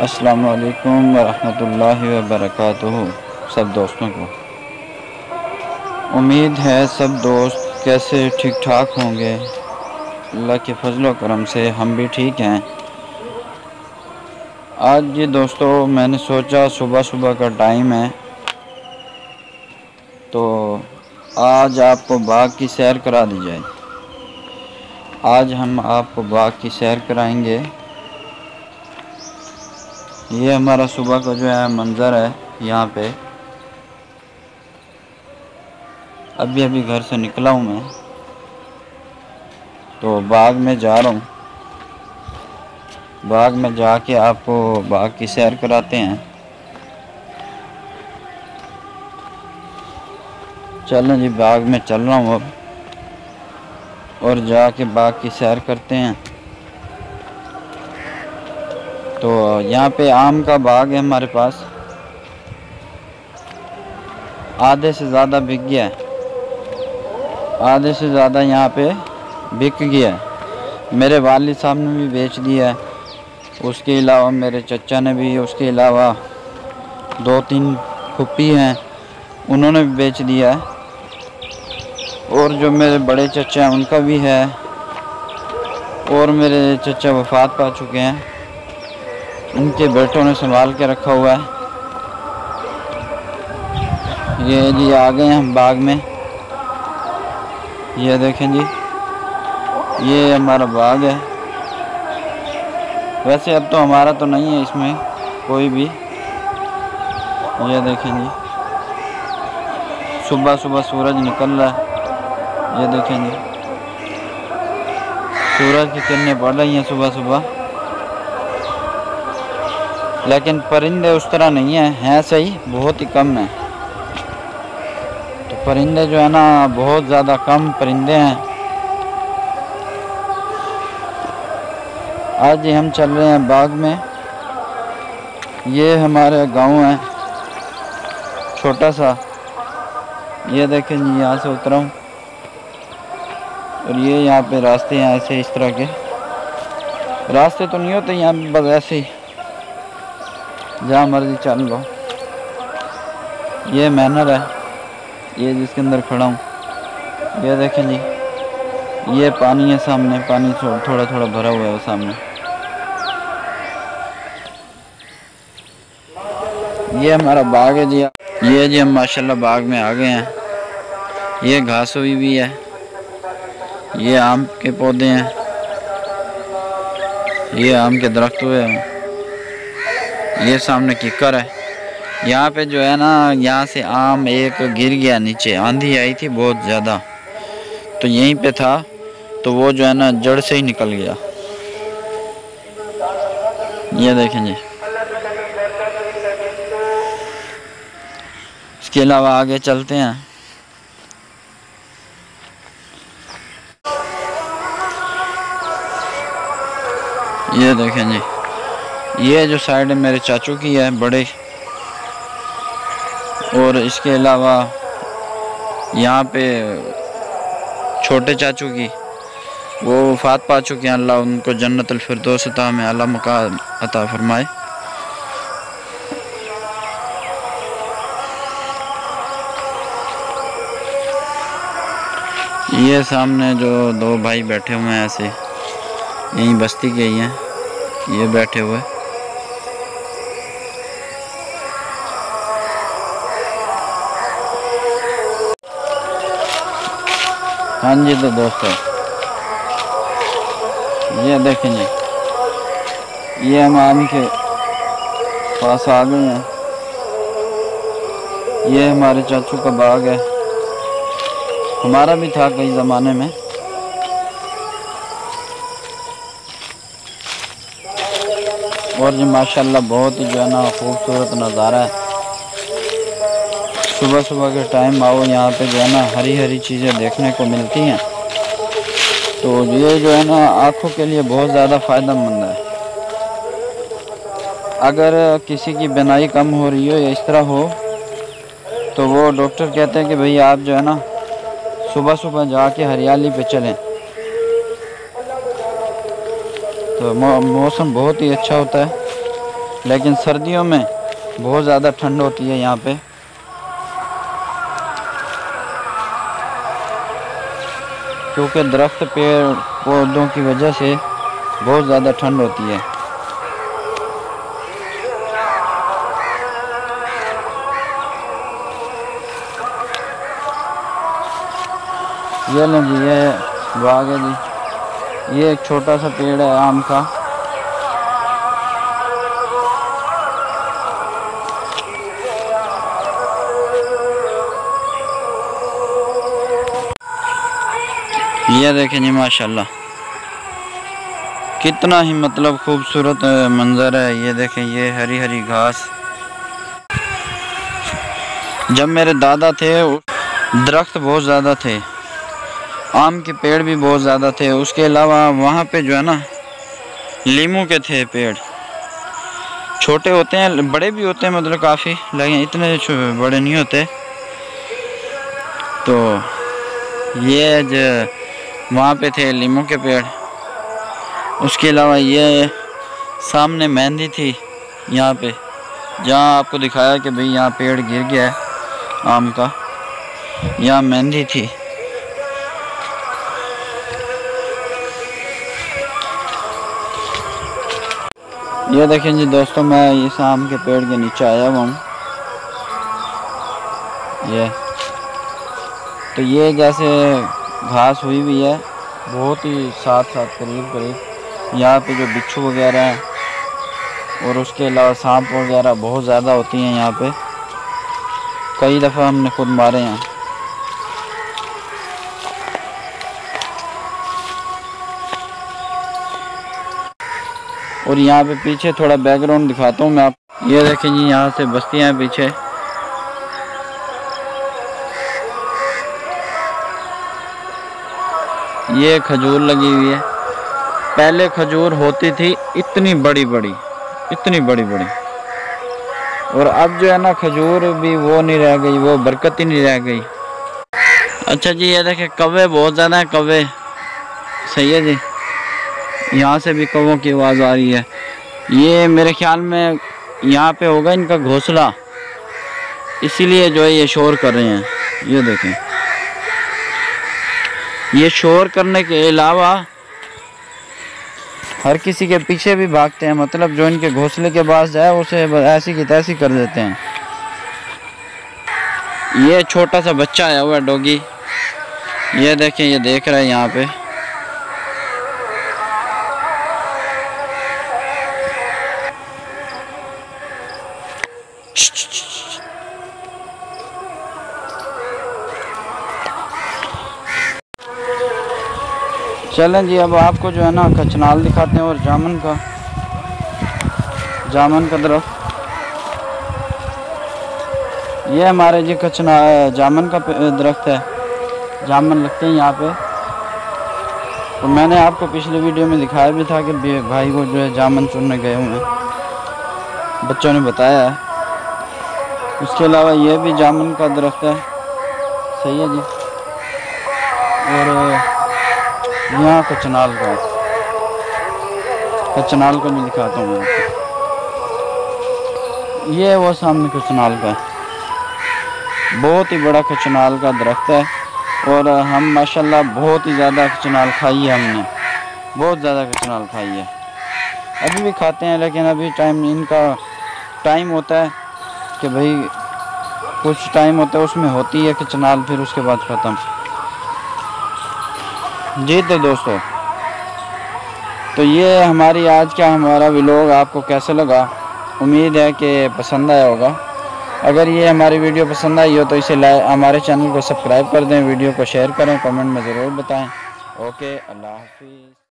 अस्सलाम वालेकुम वरहमतुल्लाहि वबरकातुहू। सब दोस्तों को। उम्मीद है सब दोस्त कैसे ठीक ठाक होंगे। अल्लाह के फजल करम से हम भी ठीक हैं। आज ये दोस्तों मैंने सोचा सुबह सुबह का टाइम है। तो आज आपको बाग की सैर करा दी जाए। आज हम आपको बाग की सैर कराएँगे। ये हमारा सुबह का जो है मंज़र है, यहाँ पे। अभी अभी घर से निकला हूँ मैं। तो बाग में जा रहा हूँ। बाग में जाके आपको बाग की सैर कराते हैं। चलें जी, बाग में चल रहा हूँ अब। और जाके बाग की सैर करते हैं। तो यहाँ पे आम का बाग है हमारे पास। आधे से ज़्यादा बिक गया है। आधे से ज़्यादा यहाँ पे बिक गया है। मेरे वालिद साहब ने भी बेच दिया है। उसके अलावा मेरे चचा ने भी, उसके अलावा दो तीन खुपी हैं, उन्होंने भी बेच दिया है। और जो मेरे बड़े चचा हैं, उनका भी है। और मेरे चचा वफात पा चुके हैं। उनके बेटों ने संभाल के रखा हुआ है। ये जी आ गए हम बाग में। ये देखें जी, ये हमारा बाग है। वैसे अब तो हमारा तो नहीं है इसमें कोई भी। ये देखें जी, सुबह सुबह सूरज निकल रहा है। ये देखें जी, सूरज की किरणें पड़ रही हैं सुबह सुबह। लेकिन परिंदे उस तरह नहीं है। हैं सही, बहुत ही कम है। तो परिंदे जो है ना, बहुत ज़्यादा कम परिंदे हैं। आज ही हम चल रहे हैं बाग में। ये हमारे गाँव है, छोटा सा। ये देखें जी, यहाँ से उतरा हूँ। और ये यहाँ पे रास्ते हैं ऐसे इस तरह के। रास्ते तो नहीं होते यहाँ बस ऐसे ही। जहाँ मर्ज़ी चल लो। ये मैनर है। ये जिसके अंदर खड़ा हूँ। ये देखें जी। ये पानी है सामने। पानी थोड़ा थोड़ा भरा हुआ है सामने। ये हमारा बाग है जी। ये जी हम माशाल्लाह बाग में आ गए हैं। ये घास हुई भी है। ये आम के पौधे हैं। ये आम के दरख्त हुए हैं। ये सामने किकर है। यहाँ पे जो है ना, यहाँ से आम एक गिर गया नीचे, आंधी आई थी बहुत ज़्यादा। तो यहीं पे था तो वो जो है ना, जड़ से ही निकल गया। ये देखें जी। इसके अलावा आगे चलते हैं। ये देखें जी। ये जो साइड है मेरे चाचू की है बड़े। और इसके अलावा यहाँ पे छोटे चाचू की, वो वफात पा चुके हैं, अल्लाह उनको जन्नत फिरदौस अता में अला मका अता फरमाए। ये सामने जो दो भाई बैठे हुए हैं ऐसे, यहीं बस्ती के ही हैं, ये बैठे हुए। हाँ जी तो दोस्तों, ये देखें जी, ये हम आम के पास आ गए हैं। ये हमारे चाचू का बाग है। हमारा भी था कई ज़माने में। और जी माशाल्लाह बहुत ही जो है ना, खूबसूरत नज़ारा है। सुबह सुबह के टाइम आओ, यहाँ पे जो है ना हरी हरी चीज़ें देखने को मिलती हैं। तो ये जो है ना आँखों के लिए बहुत ज़्यादा फ़ायदेमंद है। अगर किसी की बिनाई कम हो रही हो या इस तरह हो तो वो डॉक्टर कहते हैं कि भाई आप जो है ना सुबह सुबह जाके हरियाली पे चलें। तो मौसम बहुत ही अच्छा होता है, लेकिन सर्दियों में बहुत ज़्यादा ठंड होती है यहाँ पे। क्योंकि दरख्त पेड़ पौधों की वजह से बहुत ज़्यादा ठंड होती है। ये लें ये बाग है जी। ये एक छोटा सा पेड़ है आम का। ये देखें जी, माशाल्लाह। कितना ही मतलब खूबसूरत मंज़र है। ये देखें, ये हरी हरी घास। जब मेरे दादा थे, दरख्त बहुत ज़्यादा थे। आम के पेड़ भी बहुत ज़्यादा थे। उसके अलावा वहाँ पे जो है ना, लीमू के थे पेड़। छोटे होते हैं, बड़े भी होते हैं मतलब काफ़ी। लेकिन इतने बड़े नहीं होते। तो ये जो वहाँ पे थे, लीमू के पेड़। उसके अलावा ये सामने मेहंदी थी यहाँ पे, जहाँ आपको दिखाया कि भाई यहाँ पेड़ गिर गया है, आम का। यहाँ मेहंदी थी। ये देखें जी दोस्तों, मैं इस आम के पेड़ के नीचे आया हुआ हूँ। ये। तो ये जैसे घास हुई हुई है। बहुत ही साथ साथ करीब करीब। यहाँ पे जो बिच्छू वगैरह हैं और उसके अलावा सांप वगैरह बहुत ज़्यादा होती हैं यहाँ पे। कई दफ़ा हमने खुद मारे हैं। और यहाँ पे पीछे थोड़ा बैकग्राउंड दिखाता हूँ मैं आप ये देखें जी यहाँ से बस्तियाँ हैं पीछे। ये खजूर लगी हुई है। पहले खजूर होती थी इतनी बड़ी बड़ी, इतनी बड़ी बड़ी। और अब जो है ना खजूर भी वो नहीं रह गई, वो बरकत ही नहीं रह गई। अच्छा जी, ये देखें कौवे बहुत ज़्यादा हैं कौवे सही है जी। यहाँ से भी कौवों की आवाज़ आ रही है। ये मेरे ख्याल में यहाँ पे होगा इनका घोंसला। इसीलिए जो है ये शोर कर रहे हैं। ये देखें। ये शोर करने के अलावा हर किसी के पीछे भी भागते हैं मतलब जो इनके घोंसले के पास जाए, उसे ऐसी की तैसी कर देते हैं। ये छोटा सा बच्चा आया हुआ डॉगी। ये देखें, ये देख रहा है यहाँ पे। चलें जी, अब आपको जो है ना कचनाल दिखाते हैं और जामन का। जामन का दरख्त। ये हमारे जी कचना जामन का दरख्त है। जामन लगते हैं यहाँ पे। तो मैंने आपको पिछले वीडियो में दिखाया भी था कि भाई को जो है जामन चुनने गए हुए हैं। बच्चों ने बताया है। उसके अलावा ये भी जामन का दरख्त है। सही है जी। और यहाँ कचनाल का कचनाल का भी दिखाता हूँ ये वो सामने कचनाल का। बहुत ही बड़ा कचनाल का दरख्त है और हम माशाल्लाह बहुत ही ज़्यादा कचनाल खाई है हमने। बहुत ज़्यादा कचनाल खाई है। अभी भी खाते हैं लेकिन अभी टाइम इनका टाइम होता है कि भाई कुछ टाइम होता है उसमें होती है कचनाल फिर उसके बाद ख़त्म जी तो दोस्तों तो ये हमारी आज का हमारा विलोग आपको कैसे लगा? उम्मीद है कि पसंद आया होगा। अगर ये हमारी वीडियो पसंद आई हो तो इसे हमारे चैनल को सब्सक्राइब कर दें, वीडियो को शेयर करें, कमेंट में ज़रूर बताएँ। ओके, अल्लाह हाफिज़।